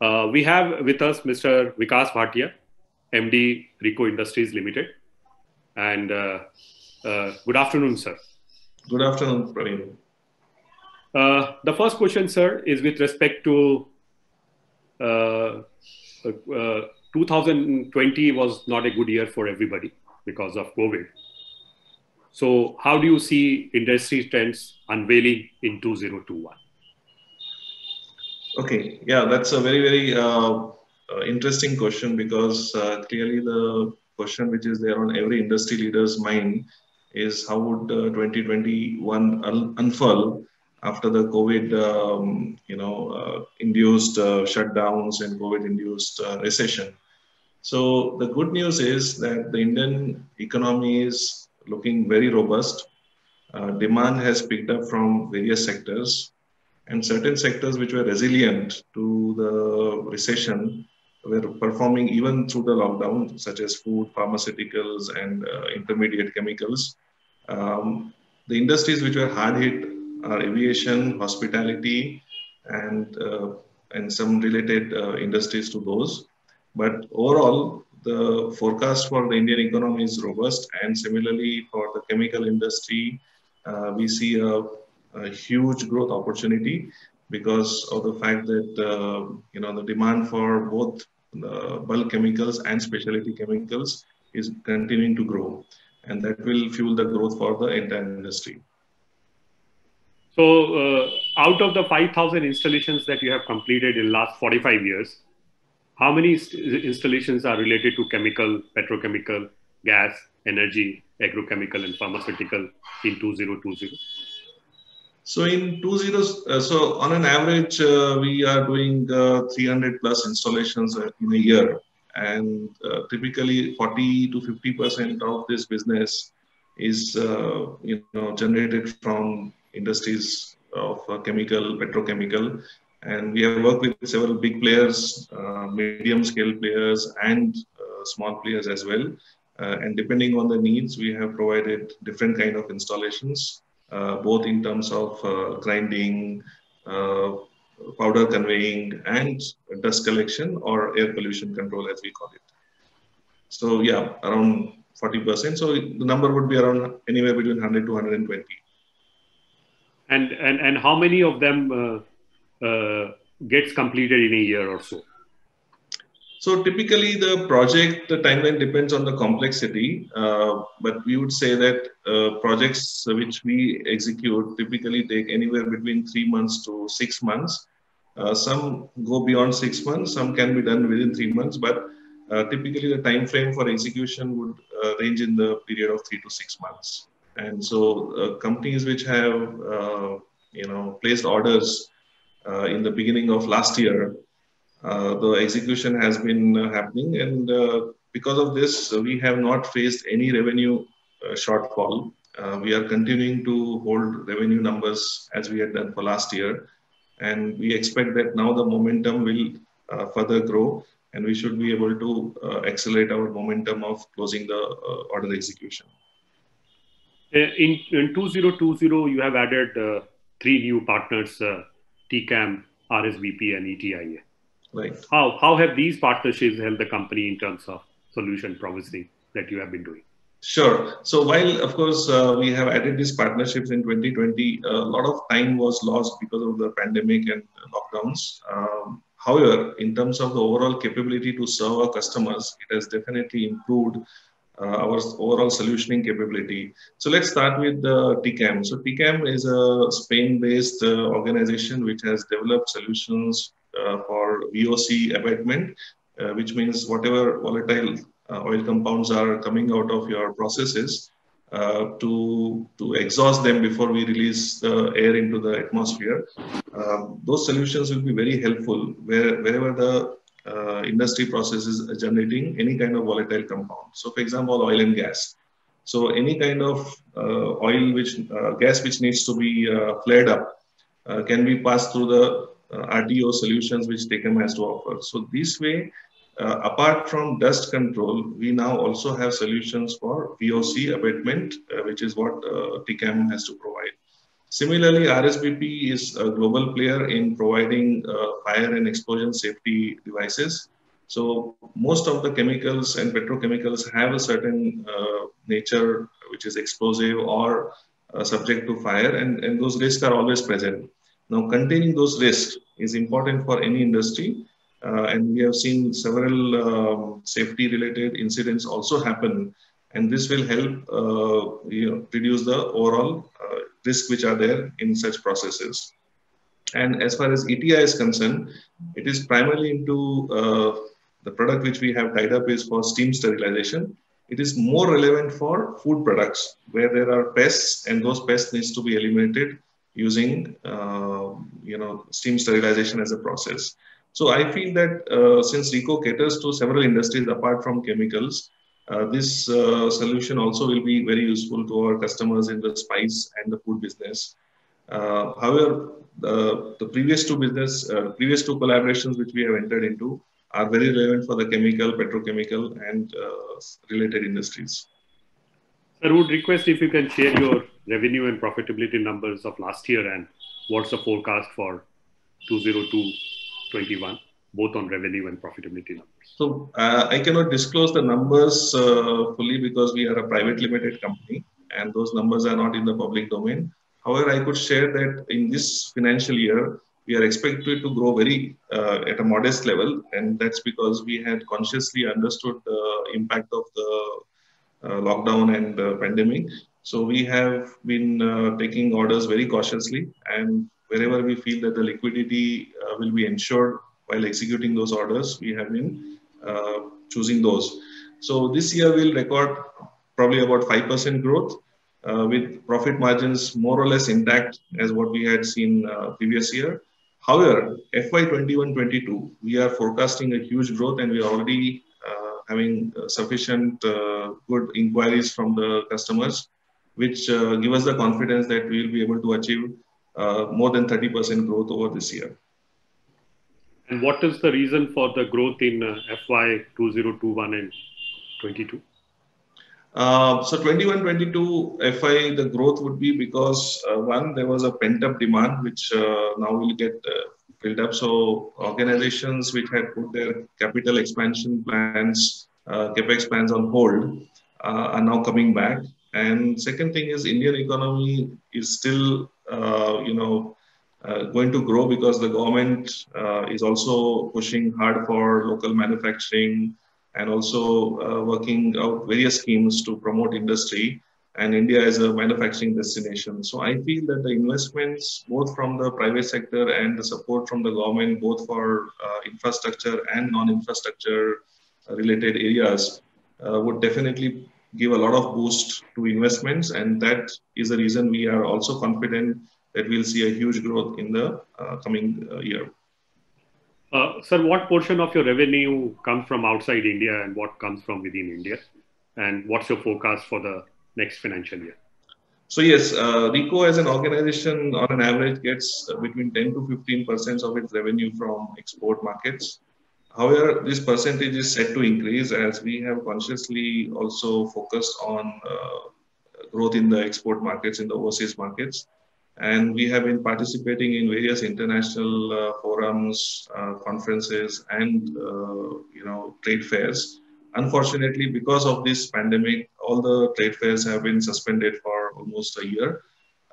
Uh, we have with us Mr. Vikas Bhatia, MD RIECO Industries Limited. And uh, uh, good afternoon, sir. Good afternoon, Praveen. Uh, the first question, sir, is with respect to uh, uh, 2020 was not a good year for everybody because of COVID. So, how do you see industry trends unveiling in 2021? Okay, yeah, that's a very, very uh, uh, interesting question because uh, clearly the question which is there on every industry leader's mind is how would 2021 un- unfurl after the COVID, um, you know, uh, induced uh, shutdowns and COVID-induced uh, recession. So the good news is that the Indian economy is looking very robust. demand has picked up from various sectors and certain sectors which were resilient to the recession were performing even through the lockdown, such as food, pharmaceuticals, and uh, intermediate chemicals. Um, the industries which were hard hit are aviation, hospitality, and uh, and some related uh, industries to those. But overall, the forecast for the Indian economy is robust, and similarly for the chemical industry, uh, we see a a huge growth opportunity because of the fact that uh, you know the demand for both bulk chemicals and specialty chemicals is continuing to grow and that will fuel the growth for the entire industry. So uh, out of the 5000 installations that you have completed in the last 45 years how many installations are related to chemical petrochemical gas energy agrochemical and pharmaceutical in 2020 so in two zeros, uh, so on an average, uh, we are doing uh, 300 plus installations uh, in a year, and uh, typically 40 to 50 percent of this business is uh, you know generated from industries of chemical, petrochemical, and we have worked with several big players, medium scale players, and small players as well. and depending on the needs, we have provided different kind of installations both in terms of uh, grinding, uh, powder conveying, and dust collection or air pollution control, as we call it. So yeah, around 40%. So the number would be around anywhere between 100 to 120. And and and how many of them uh, uh, gets completed in a year or so? So typically the project, the timeline depends on the complexity, uh, but we would say that uh, projects which we execute typically take anywhere between three months to six months. Uh, some go beyond six months, some can be done within three months, but uh, typically the time frame for execution would uh, range in the period of three to six months. And so uh, companies which have, you know, placed orders in the beginning of last year the execution has been uh, happening and uh, because of this we have not faced any revenue shortfall we are continuing to hold revenue numbers as we had done for last year and we expect that now the momentum will further grow and we should be able to uh, accelerate our momentum of closing the uh, order execution. In, in 2020, you have added uh, three new partners, TCAM, RSBP, and ETIA. Right. How, how have these partnerships helped the company in terms of solution promising that you have been doing? Sure. So while of course uh, we have added these partnerships in 2020, a lot of time was lost because of the pandemic and lockdowns. Um, however, in terms of the overall capability to serve our customers, it has definitely improved uh, our overall solutioning capability. So let's start with uh, TCAM. So TCAM is a Spain-based uh, organization which has developed solutions for VOC abatement, uh, which means whatever volatile uh, oil compounds are coming out of your processes, uh, to to exhaust them before we release the air into the atmosphere. Uh, those solutions will be very helpful where, wherever the uh, industry process is generating any kind of volatile compound. So, for example, oil and gas. So, any kind of oil which gas which needs to be flared up can be passed through the uh, RTO solutions which TCAM has to offer. So this way, uh, apart from dust control, we now also have solutions for VOC abatement, uh, which is what uh, TCAM has to provide. Similarly, RSBP is a global player in providing uh, fire and explosion safety devices. So most of the chemicals and petrochemicals have a certain uh, nature which is explosive or uh, subject to fire and, and those risks are always present. Now containing those risks is important for any industry uh, and we have seen several um, safety related incidents also happen and this will help uh, you know, reduce the overall uh, risks which are there in such processes. And as far as ETI is concerned, it is primarily into uh, the product which we have tied up is for steam sterilization. It is more relevant for food products where there are pests and those pests needs to be eliminated using uh, you know steam sterilization as a process. So I feel that uh, since RIECO caters to several industries apart from chemicals, uh, this solution also will be very useful to our customers in the spice and the food business. However, the the, previous two business, previous two collaborations which we have entered into are very relevant for the chemical, petrochemical, and uh, related industries. I would request if you can share your revenue and profitability numbers of last year and what's the forecast for 2022-21, both on revenue and profitability numbers. So uh, I cannot disclose the numbers uh, fully because we are a private limited company and those numbers are not in the public domain. However, I could share that in this financial year, we are expected to grow very uh, at a modest level, and that's because we had consciously understood the impact of the uh, lockdown and the pandemic. So we have been uh, taking orders very cautiously, and wherever we feel that the liquidity uh, will be ensured while executing those orders, we have been uh, choosing those. So this year we'll record probably about 5% growth uh, with profit margins more or less intact as what we had seen uh, previous year. However, FY21-22, we are forecasting a huge growth and we are already uh, having sufficient good inquiries from the customers, which uh, give us the confidence that we will be able to achieve more than 30% growth over this year. And what is the reason for the growth in FY 2021 and 22? Uh, so 21, 22 FI, the growth would be because uh, one, there was a pent up demand, which uh, now will get uh, filled up. So organizations which had put their capital expansion plans, uh, capex plans on hold, uh, are now coming back. And second thing is Indian economy is still, you know, going to grow because the government is also pushing hard for local manufacturing, and also uh, working out various schemes to promote industry and India is a manufacturing destination. So I feel that the investments, both from the private sector and the support from the government, both for uh, infrastructure and non-infrastructure related areas, uh, would definitely give a lot of boost to investments. And that is the reason we are also confident that we'll see a huge growth in the uh, coming uh, year. Uh, sir, what portion of your revenue comes from outside India and what comes from within India? And what's your forecast for the next financial year? So yes, uh, RIECO as an organization on an average gets between 10 to 15 percent of its revenue from export markets. However, this percentage is set to increase as we have consciously also focused on uh, growth in the export markets, in the overseas markets and we have been participating in various international uh, forums, uh, conferences, and uh, you know trade fairs. Unfortunately, because of this pandemic, all the trade fairs have been suspended for almost a year.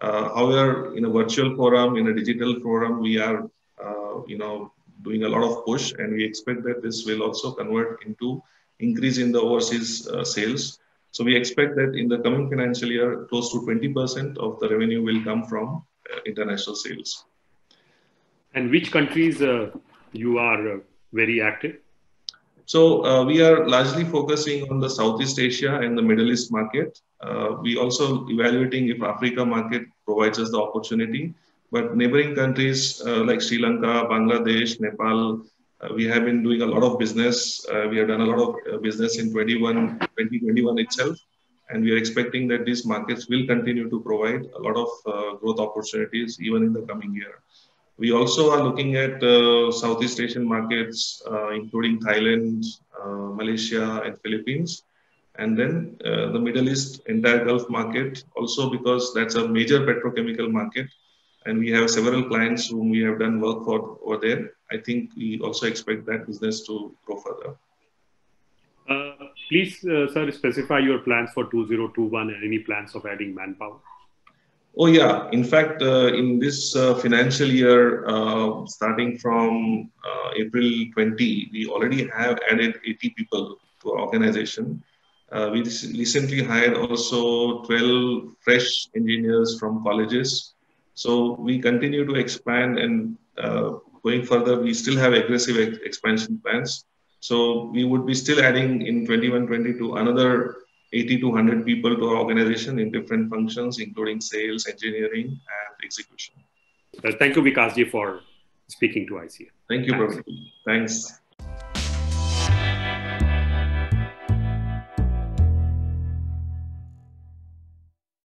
Uh, however, in a virtual forum, in a digital forum, we are uh, you know doing a lot of push, and we expect that this will also convert into increase in the overseas uh, sales so we expect that in the coming financial year, close to 20% of the revenue will come from uh, international sales. And which countries uh, you are uh, very active? So uh, we are largely focusing on the Southeast Asia and the Middle East market. Uh, we also evaluating if Africa market provides us the opportunity. But neighboring countries uh, like Sri Lanka, Bangladesh, Nepal, uh, we have been doing a lot of business. Uh, we have done a lot of business in 21, 2021 itself. And we are expecting that these markets will continue to provide a lot of growth opportunities even in the coming year. We also are looking at uh, Southeast Asian markets, uh, including Thailand, uh, Malaysia, and Philippines. and then the Middle East, entire Gulf market, also because that's a major petrochemical market, and we have several clients whom we have done work for over there. I think we also expect that business to grow further. Uh, please, uh, sir, specify your plans for 2021 and any plans of adding manpower. Oh yeah, in fact, uh, in this uh, financial year, uh, starting from uh, April 20, we already have added 80 people to our organization. Uh, we recently hired also 12 fresh engineers from colleges. So we continue to expand and uh, going further, we still have aggressive ex expansion plans. So we would be still adding in 21-22 another 80 to 100 people to our organization in different functions, including sales, engineering, and execution. Well, thank you, Vikasji, for speaking to ICA. Thank you, Thanks. Thanks.